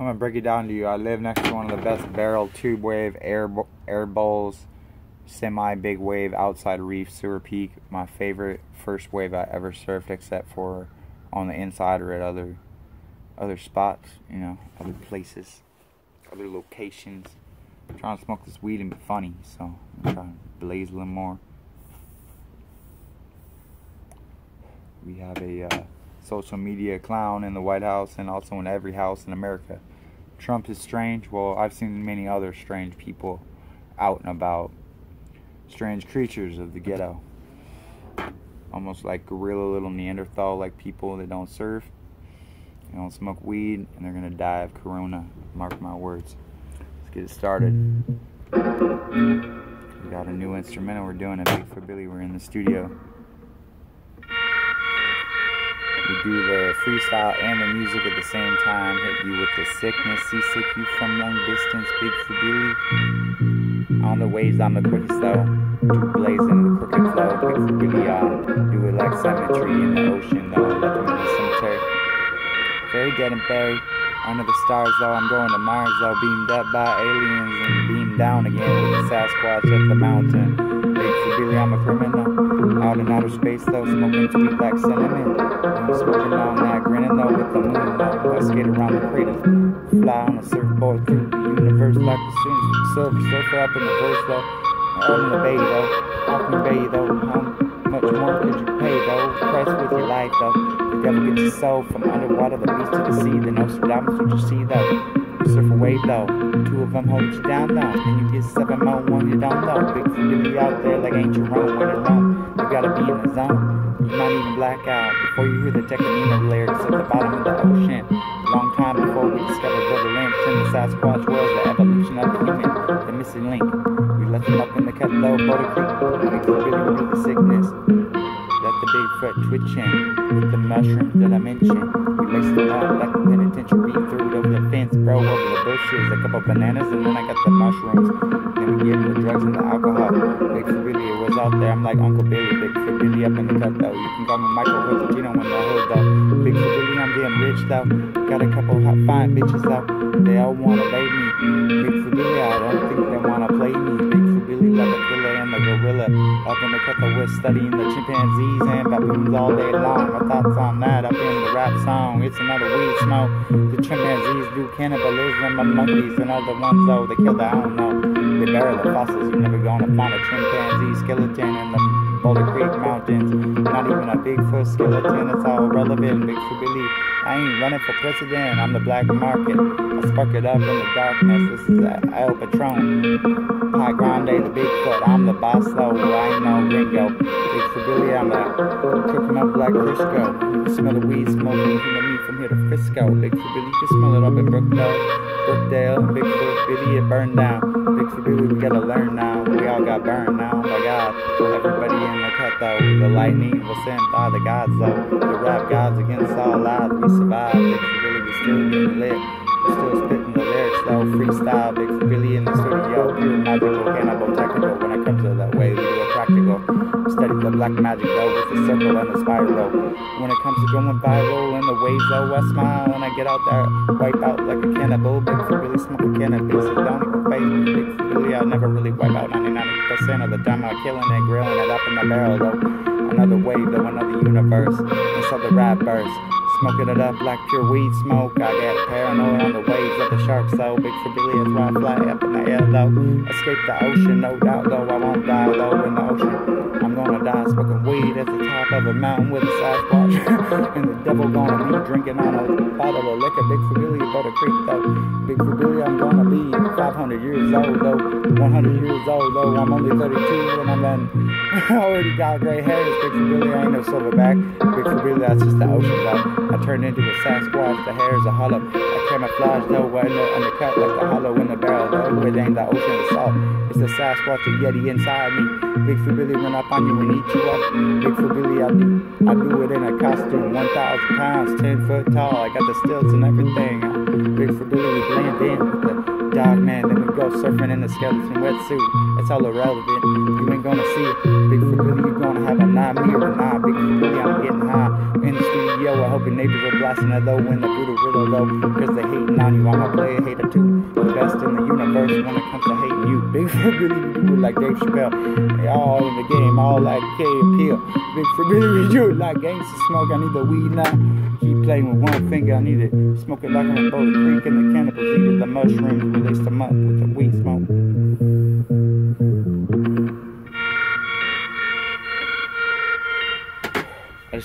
I'm gonna break it down to you. I live next to one of the best barrel tube wave air air bowls, semi big wave outside reef Sewer Peak. My favorite first wave I ever surfed, except for on the inside or at other other spots, you know, other places, other locations. I'm trying to smoke this weed and be funny, so I'm trying to blaze a little more. We have a uh, social media clown in the White House and also in every house in America. Trump is strange. Well, I've seen many other strange people out and about. Strange creatures of the ghetto. Almost like gorilla little Neanderthal like people that don't surf. They don't smoke weed and they're gonna die of corona. Mark my words. Let's get it started. We got a new instrumental we're doing at Bigfoot Billy. We're in the studio. We do the freestyle and the music at the same time. Hit you with the sickness, seasick you from long distance. Big for Billy. On the waves, I'm the quickest though. Blazing the crooked flow. Bigfoot Billy, uh, do it like cemetery in the ocean though. In the. Very dead and buried. Under the stars though, I'm going to Mars though. Beamed up by aliens and beamed down again with the Sasquatch at the mountain. Big for I'm a criminal. Out in outer space though, smoking sweet black cinnamon. I'm smoking on that, grinning though with the moon. I skate around the craters, fly on a surfboard through the universe like the a silver surfer up in the verse though. Out in the bay though, out in the bay though. How much more could you pay though? Press with your life though. The devil gets your soul from underwater, the beast to the sea. The Nostradamus, what you see though. Surf wave though, two of them hold you down though. Then you get seven more, one you don't know. Big for out there like ain't Rome when in Rome. You gotta be in the zone. You might even black out before you hear the Tekanina lyrics at the bottom of the ocean. Long time before we discovered Brother Lynch and the Sasquatch was the evolution of the human, the missing link. We left them up in the cut though, Boulder Creek. Bigfoot Billy the sickness. Let the big foot twitching with the mushrooms that I mentioned. Laced them up like a penitentiary, threw it over the fence, bro, over the bushes, a couple bananas, and then I got the mushrooms. Then we gave the drugs and the alcohol. Big for was out there. I'm like Uncle Billy, big for up in the cut though. You can call me Michael Hutchino in the hood though. Big for I'm getting rich though. Got a couple hot fine bitches though. They all wanna date me. Big for I don't in the cut though, we're studying the chimpanzees and baboons all day long. My thoughts on that up in the rap song. It's another weed smoke. The chimpanzees do cannibalism of monkeys and other ones though they kill the I don't know. They bury the fossils. You're never gonna find a chimpanzee skeleton in the Boulder Creek Mountains. Not even a Bigfoot skeleton. It's all relevant. Bigfoot Billy. I ain't running for president. I'm the black market. Spark it up in the darkness. This is El Patron. High Grande, the Bigfoot. I'm the boss though. I ain't no Ringo. Big Billy. I'm the cooking up like Crisco. You smell the weed smoking. Know me from here to Frisco. Big Billy. You smell it up in Brookdale. Brookdale. Bigfoot Billy. It burned down. Big Billy. We gotta learn now. We all got burned now. Oh my God. Everybody in the cut though. The lightning was sent by the gods though. The rap gods against all odds. We survived. Big Billy. We still getting lit. Freestyle. Bigfoot Billy in the studio. Pure magical. Cannibal technical. When it comes to that way, we do it practical. Study the black magic though with the circle and the spiral. When it comes to going viral in the waves though, I smile when I get out there. Wipe out like a cannibal. Bigfoot Billy. Smoke a cannabis. It don't even me. Big for Billy. I never really wipe out 99% of the time. I'm killing it, grilling it up in the barrel though. Another wave though, another universe. Inside the rap burst. Smoking it up like pure weed smoke. I get paranoid on the waves of the shark so big for is why I fly up in the air though. Escape the ocean, no doubt though. I won't die though in the ocean. I'm gonna die smoking weed at the top of a mountain with a Sasquatch. and the devil gonna be drinking on a bottle of liquor. Bigfoot Billy, Boulder Creek though. Big for I'm gonna be 500 years old though. 100 years old though. I'm only 32 and I'm then already got gray hairs. Big for I ain't no silverback. Big for that's just the ocean though. I turned into a Sasquatch, the hair is a hollow. I camouflage though, in the undercut like the hollow in the barrel though. It ain't the ocean salt. It's the Sasquatch, Yeti inside me. Bigfoot Billy run up on you and eat you up. Bigfoot Billy, I do, I do it in a costume, 1,000 pounds, 10 foot tall. I got the stilts and everything. Bigfoot Billy, we blend in with the dog man. Then we go surfing in the skeleton wetsuit. It's all irrelevant. You ain't gonna see it. Bigfoot Billy, you gonna have a nightmare, nah, bigfoot Billy, I'm getting high. The I hope your neighbors are blasting it low in the voodoo riddle low. Cause they hating on you, I'm a player hater too. The best in the universe when it comes to hating you. Big we do like Dave Chappelle. They all in the game, all like K. Bigfoot Billy, we do like gangsta smoke. I need the weed now. Keep playing with one finger, I need it. Smoke it like I'm in Boulder Creek and the cannibals eat it. The mushrooms release them up with the weed smoke.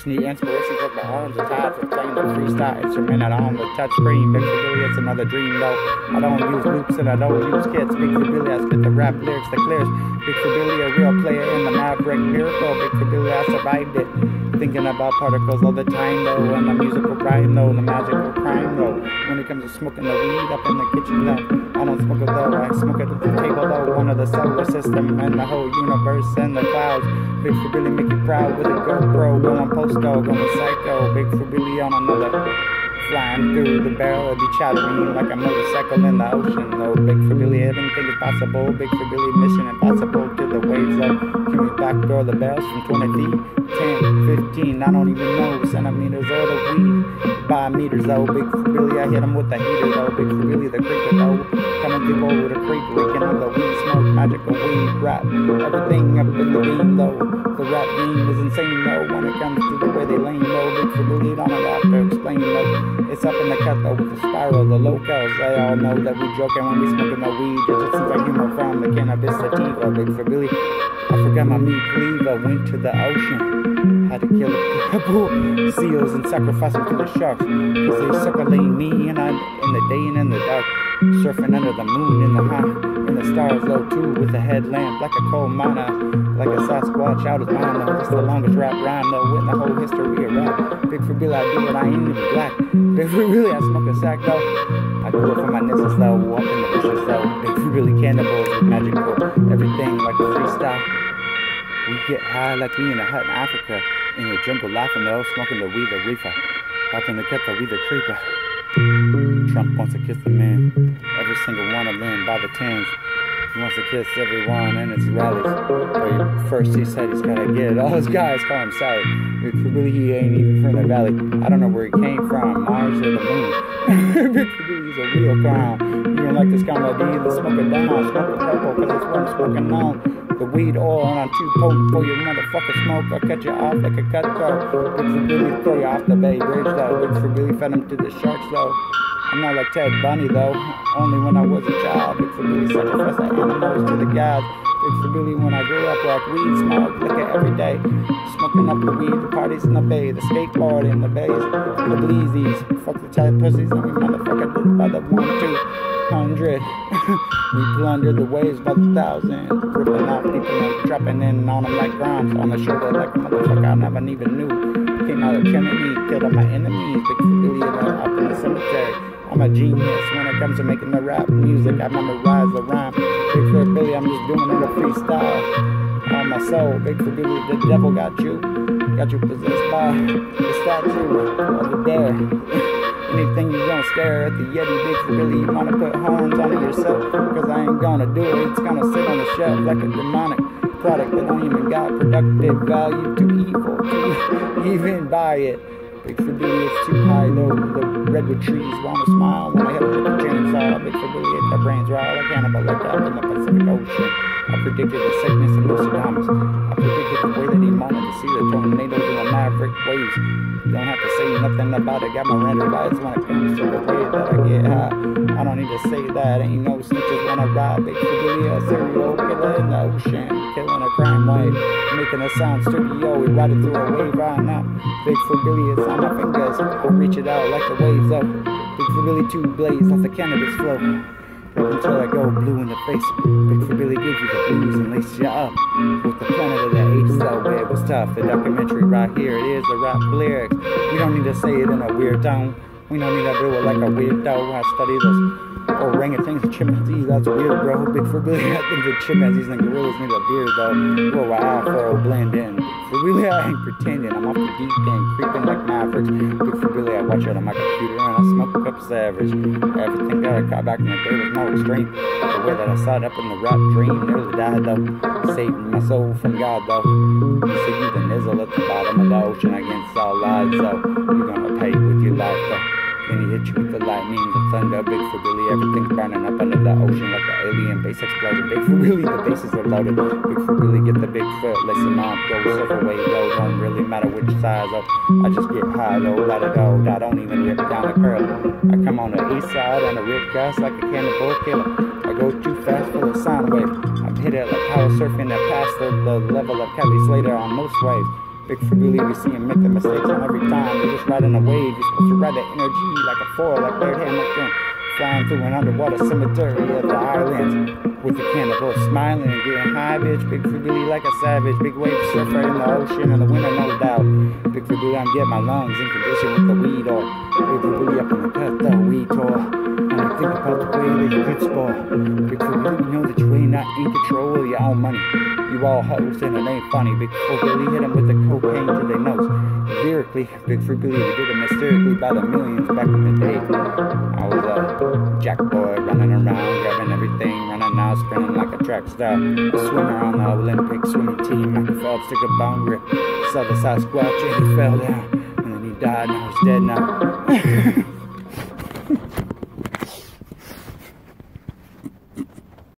Need inspiration because my arms are tired for playing the freestyle instrument and on the touch screen. Bigfoot Billy, it's another dream though. I don't use loops and I don't use kits. Bigfoot Billy, I spit the rap lyrics the clearest. Big for real player in the Maverick miracle. Big for I survived it. Thinking about particles all the time though, and the musical prime though, the magical crime though. When it comes to smoking the weed up in the kitchen though, I don't smoke it though, I smoke it at the table though. One of the solar system and the whole universe and the clouds. Bigfoot Billy, make you proud with a GoPro, going posto, going psycho. Bigfoot Billy on another. Flying through the barrel, it'd be chattering like a motorcycle in the ocean. Though bigfoot Billy, anything is possible. Bigfoot Billy, mission impossible to the waves up. Can we backdoor the barrels from 20 feet, 10, 15, I don't even know centimeters or the weed. By meters though, bigfoot Billy, I hit him with the heater though. Bigfoot Billy, the creeper though. Coming through over the creek, leaking on the weed smoke, magical weed rap. Everything up in the beam though. The rap game is insane though when it comes to the way they lane though. Bigfoot Billy, don't have explain though. It's up in the cut though with the spiral, the locals. They all know that we joking when we smoking the weed. It Just a like humor from the cannabis sativa. Bigfoot Billy. I forgot my meat cleaver. Went to the ocean. Had to kill a couple seals and sacrifice them to the sharks. Cause they circulating me and I in the day and in the dark. Surfing under the moon in the high. In the stars low too with a headlamp like a coal miner. Like a Sasquatch out of mine. It's the longest rap rhyme though in the whole history of rap. Bigfoot Billy, I do it, I ain't even black. Bigfoot Billy, I smoke a sack though. I do it for my nisses though. Walk in the bushes though. Bigfoot Billy, cannibals magical. Everything like a freestyle. We get high like we in a hut in Africa. In the jungle laughing though, smoking the weed, the reefer. Up in the cut, the weed, the creeper. Trump wants to kiss the man. Every single one of them by the tens. He wants to kiss everyone in his rallies. But first he said he's gotta get. All his guys call him Sally. Really, he ain't even from the valley. I don't know where he came from, Mars or the moon. He's a real clown. You don't like this kind comedy, the smoke it down. Smoke the purple, cause it's what I'm smoking on. The weed oil and I'm too potent for your motherfucker smoke. I'll cut you off like a cutthroat. Bigfoot Billy, throw you off the Bay Bridge though. Bigfoot Billy, fed him to the sharks though. I'm not like Ted Bundy though, only when I was a child. Bigfoot Billy, sacrifice the animals to the gods. For Billy, when I grew up like weed smoke, liquor every day. Smoking up the weed, the parties in the bay, the skateboard in the bays, the bleezies. Fuck the tight pussies, and we motherfucker did by the one, two hundred. we plunder the waves by the thousand, ripping off people and dropping in on them like rhymes on the shoulder like a motherfucker I never even knew. Came out of Kennedy, killed all my enemies. Big Billy, up in the cemetery. I'm a genius when it comes to making the rap music. I memorize the rhyme. Bigfoot Billy, I'm just doing it a freestyle. On my soul, bigfoot Billy, the devil got you. Got you possessed by the statue of the bear. Anything you don't stare at the Yeti, bigfoot Billy, you wanna put horns on it yourself. Cause I ain't gonna do it, it's gonna sit on the shelf like a demonic product that don't even got productive value to evil to even buy it. Big for it's too high though. The redwood trees wanna smile when I it with the chainsaw. Bigfoot Billy, the brains raw like cannibal like up in the Pacific Ocean. I predicted the sickness of Nostradamus. I predicted the way that he wanted to see the tornadoes in the maverick waves. Don't have to say nothing about it. Got my render rights when it comes to the way that I get high. I don't need to say that. Ain't no snitches when I ride. Big a serial killer in the ocean. Killing a crime wave. Making a sound studio. We riding through a wave right now. Big Billy, on my fingers. I'll reach it out like the waves up. Big for two blaze off the cannabis flow. Until I go blue in the face. Bigfoot Billy gives you the blues and lace you up. With the planet of that H cell where it was tough. The documentary right here, it is the rap lyrics. We don't need to say it in a weird tone. We don't need to do it like a weirdo. I study those orangutans and things the chimpanzees. That's weird, bro. Bigfoot Billy, I think the chimpanzees and gorillas need a beard, though. Whoa, I afro blend in. For really, I ain't pretending. I'm off the deep end, creeping like Mavericks. Bigfoot Billy, I watch it on my computer and I smoke of savage. Everything that I caught back in the day was no extreme. The way that I sat up in the rap dream nearly died, though. Saving my soul from God, though. You see, you the nizzle at the bottom of the ocean against all odds, so you're gonna pay with your life, though. Then he hit you with the lightning, the thunder, bigfoot Billy. Everything's burning up under the ocean like an alien base exploded. Big for really, the bases are loaded. Big for really, get the big foot, listen up, go surf away, go. Don't really matter which size of. I just get high, though, let it go. I don't even rip down the curl. I come on the east side and a rip gas like a cannibal killer. I go too fast for the sound wave. I'm hit it like power surfing that past the, the level of Kelly Slater on most waves. Big Billy, we see him make the mistakes on every time. You're just riding a wave. You're supposed to ride that energy like a foil, like Laird Hamilton. Flying through an underwater cemetery of the islands with the cannibal smiling and getting high, bitch. Big Billy like a savage. Big wave surfer in the ocean in the winter, no doubt. Big Billy, I'm getting my lungs in condition with the weed or Big Billy up in the cut, the weed tour. And I think about the way that you could spoil. Big Billy, you know that you ain't not in control of your own money. You all hoes and it ain't funny. Big Billy hit him with the cocaine to their nose. Lyrically, Big Billy, we did it mysterically by the millions back in the day. I was a jack boy running around, grabbing everything, running out, spinning like a track star. A swimmer on the Olympic swimming team. Michael Phelps took a bone grip, saw the Sasquatch and he fell down. And then he died, now was dead now.